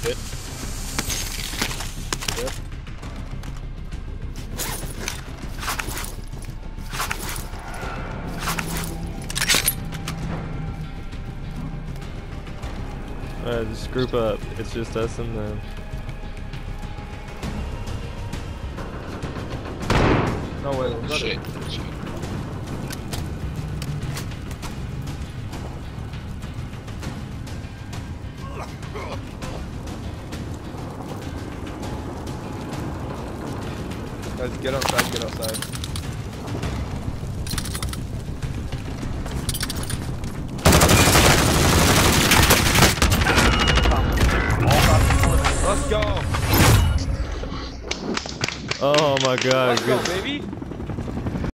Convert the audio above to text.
Good. Good. Alright, just group up. It's just us and them. No way. Oh, shit. shit. Ugh. Guys, get outside, get outside. Let's go. Oh my god, Let's go, baby.